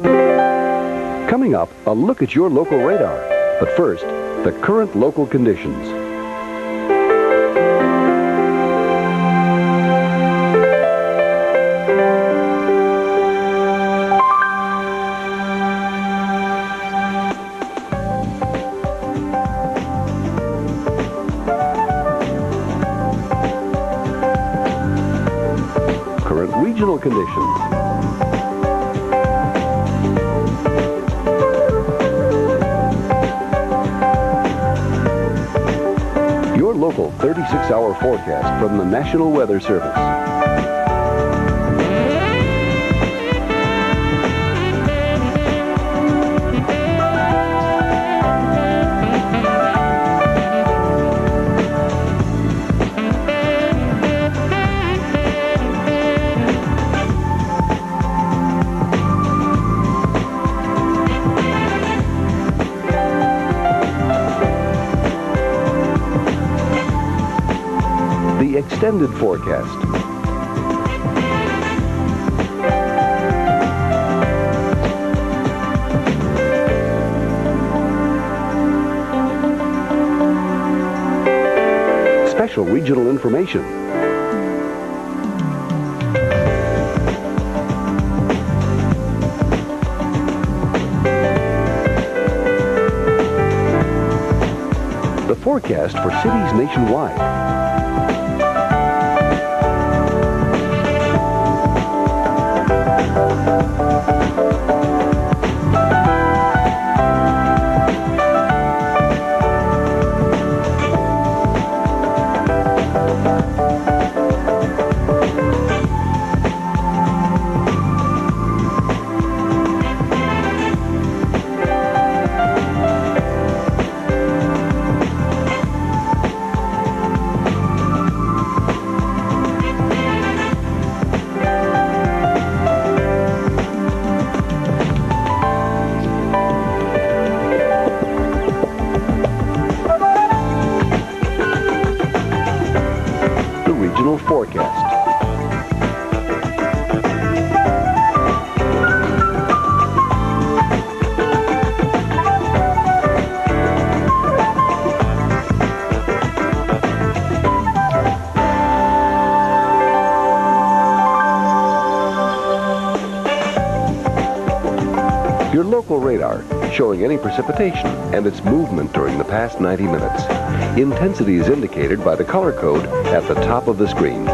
Coming up, a look at your local radar. But first, the current local conditions. Current regional conditions. Local 36-hour forecast from the National Weather Service. Extended forecast. Special regional information. The forecast for cities nationwide. Regional forecast. Your local radar showing any precipitation and its movement during the past 90 minutes. Intensity is indicated by the color code at the top of the screen.